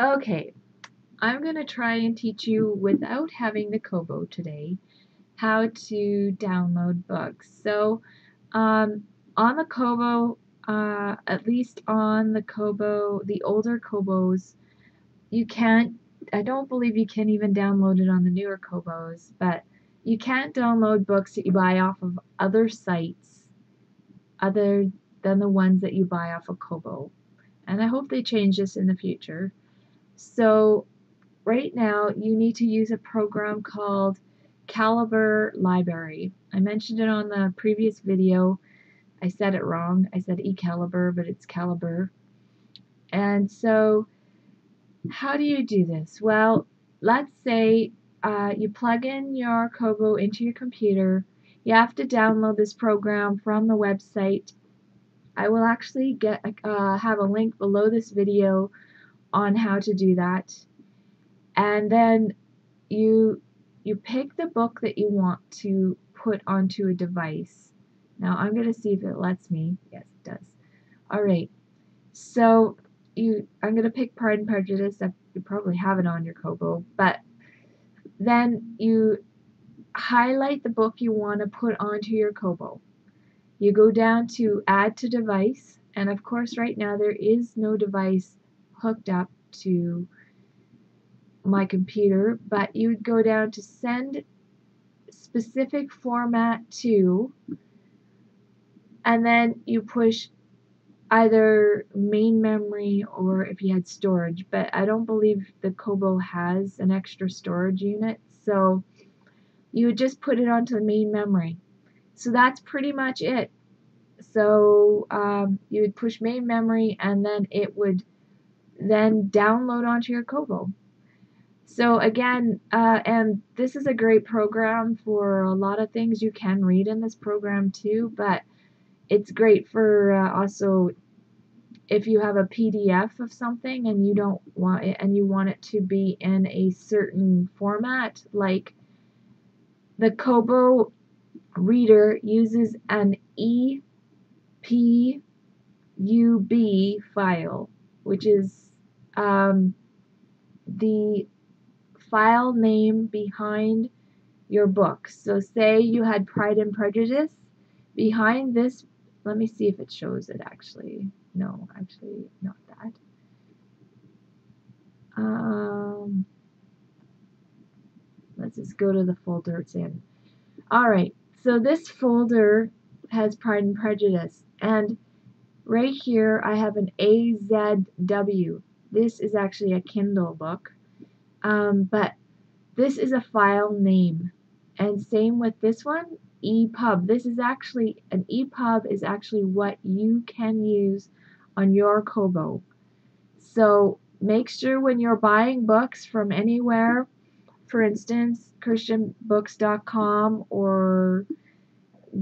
Okay, I'm going to try and teach you without having the Kobo today how to download books. So um, on the Kobo, uh, at least on the Kobo, the older Kobos, you can't, I don't believe you can even download it on the newer Kobos, but you can't download books that you buy off of other sites other than the ones that you buy off of Kobo. And I hope they change this in the future. So right now you need to use a program called Calibre Library. I mentioned it on the previous video. I said it wrong. I said eCalibre, but it's Calibre. And so how do you do this? Well, let's say uh, you plug in your Kobo into your computer. You have to download this program from the website. I will actually get uh, have a link below this video on how to do that. And then you you pick the book that you want to put onto a device. Now I'm going to see if it lets me. Yes, it does. All right. So you I'm going to pick Pride and Prejudice. You probably have it on your Kobo, but then you highlight the book you want to put onto your Kobo. You go down to Add to Device, and of course right now there is no device hooked up to my computer, but you would go down to Send Specific Format to, and then you push either main memory or if you had storage, but I don't believe the Kobo has an extra storage unit, so you would just put it onto the main memory. So that's pretty much it. So um, you would push main memory and then it would then download onto your Kobo. So again, uh, and this is a great program for a lot of things you can read in this program too, but it's great for uh, also if you have a PDF of something and you don't want it and you want it to be in a certain format like the Kobo reader uses an EPUB file which is um, the file name behind your book. So say you had Pride and Prejudice behind this let me see if it shows it actually. No, actually not that. Um, let's just go to the folder it's in. Alright, so this folder has Pride and Prejudice and right here I have an AZW. This is actually a Kindle book um, but this is a file name and same with this one EPUB. This is actually, an EPUB is actually what you can use on your Kobo. So make sure when you're buying books from anywhere, for instance, christianbooks.com or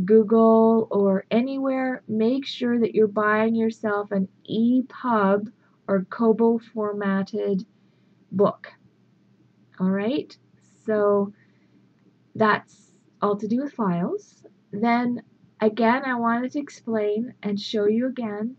Google or anywhere, make sure that you're buying yourself an EPUB or Kobo formatted book. Alright, so that's all to do with files. Then again I wanted to explain and show you again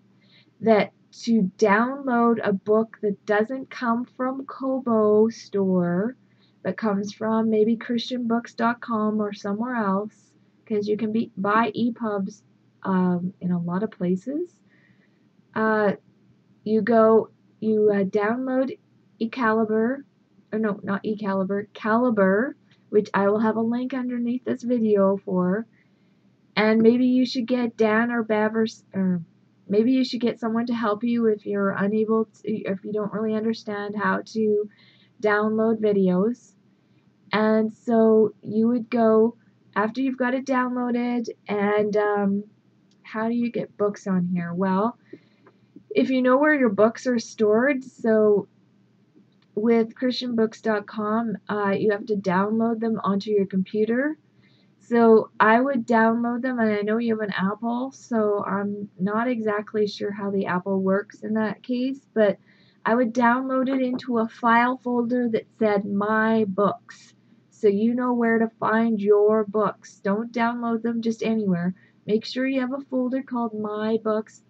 that to download a book that doesn't come from Kobo store but comes from maybe christianbooks.com or somewhere else because you can be buy EPUBs um, in a lot of places. Uh, you go, you uh, download eCalibre, or no, not eCalibre, Calibre which I will have a link underneath this video for. And maybe you should get Dan or Bev or, or maybe you should get someone to help you if you're unable to, if you don't really understand how to download videos. And so you would go after you've got it downloaded and um, how do you get books on here? Well, if you know where your books are stored, so with christianbooks.com, uh, you have to download them onto your computer. So I would download them, and I know you have an Apple, so I'm not exactly sure how the Apple works in that case, but I would download it into a file folder that said My Books. So you know where to find your books. Don't download them just anywhere. Make sure you have a folder called My Books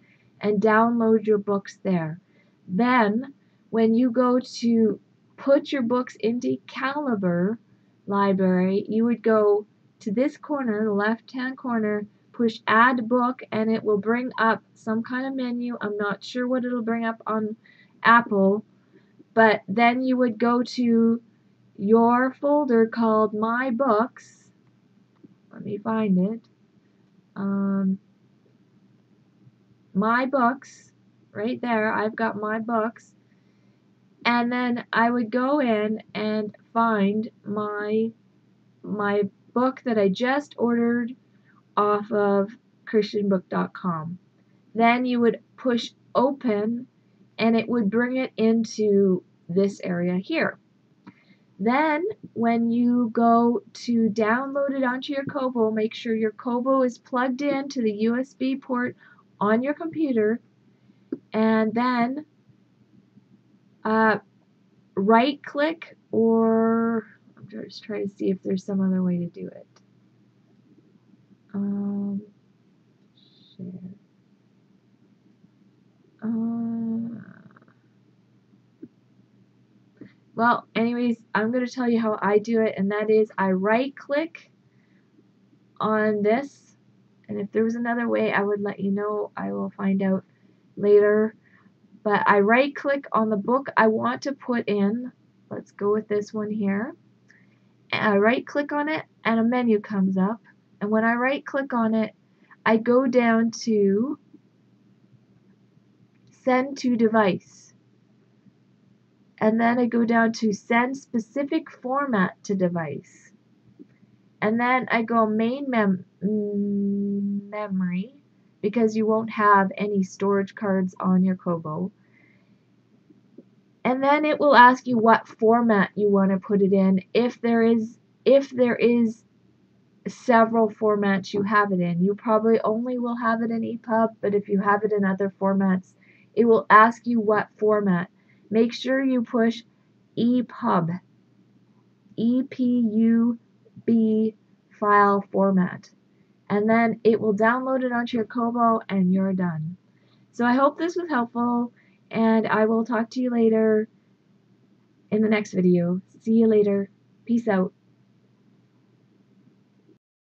and download your books there. Then when you go to put your books into Calibre library, you would go to this corner, the left hand corner, push add book and it will bring up some kind of menu. I'm not sure what it'll bring up on Apple, but then you would go to your folder called My Books. Let me find it. Um, my Books, right there. I've got My Books. And then I would go in and find my my book that I just ordered off of christianbook.com. Then you would push open and it would bring it into this area here. Then when you go to download it onto your Kobo, make sure your Kobo is plugged in to the USB port on your computer and then uh, right click or I'm just trying to see if there's some other way to do it. Um, share. Uh, well, anyways, I'm going to tell you how I do it, and that is I right click on this, and if there was another way, I would let you know. I will find out later. But I right click on the book I want to put in. Let's go with this one here. And I right click on it, and a menu comes up. And when I right click on it, I go down to send to device. And then I go down to send specific format to device. And then I go main mem memory because you won't have any storage cards on your Kobo. And then it will ask you what format you want to put it in if there is if there is several formats you have it in. You probably only will have it in EPUB, but if you have it in other formats, it will ask you what format. Make sure you push EPUB, E-P-U-B file format. And then it will download it onto your Kobo and you're done. So I hope this was helpful and I will talk to you later in the next video. See you later. Peace out.